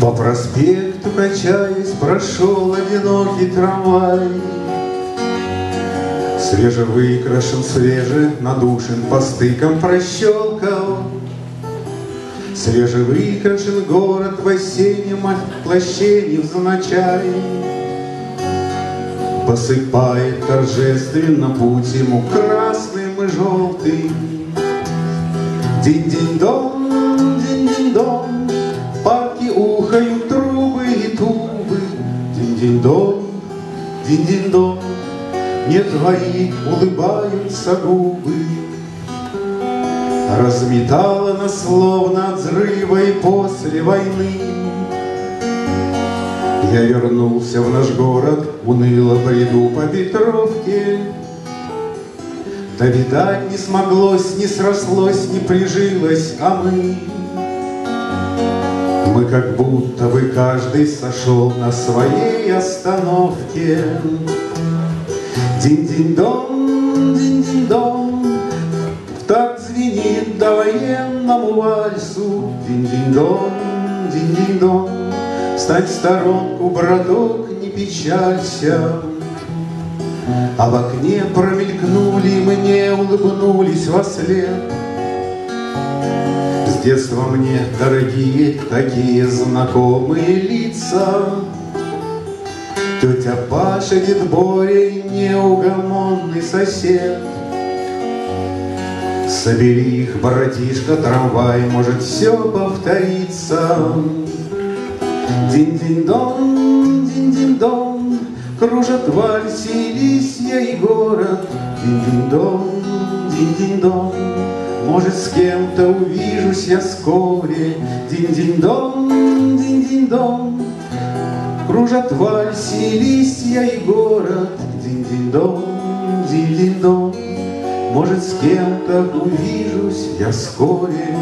По проспекту, качаясь, прошел одинокий трамвай. Свежевыкрашен, свеже надушен, по стыкам прощелкал. Свежевыкрашен город в осеннем плаще невзначай. Посыпает торжественно путь ему красным желтым. Динь-динь-дон, динь-динь-дон, в парке ухают трубы и тубы. Динь-динь-дон, динь-динь-дон, не твои улыбаются губы. Разметала нас словно от взрыва и после войны. Я вернулся в наш город, уныло бреду по Петровке. Да видать не смоглось, не срослось, не прижилось, а мы Мы как будто бы каждый сошел на своей остановке. Динь-динь-дон, динь-динь-дон, так звенит до военному вальсу. Динь-динь-дон, динь-динь-дон, Встань в сторонку, браток, не печалься. А в окне промелькнули, мне улыбнулись во след. С детства мне дорогие такие знакомые лица. Тетя Паша, дед Боря неугомонный сосед. Собери их, братишка, трамвай, может, все повторится. Динь-динь-дон, динь-динь-дон, Кружат вальс и и город. Динь-динь-дон, динь-динь-дон, Может, с кем-то увижусь я вскоре. Динь-динь-дон, динь-динь-дон, Кружат вальс и и город. Динь-динь-дон, динь-динь-дон, Может, с кем-то увижусь я вскоре.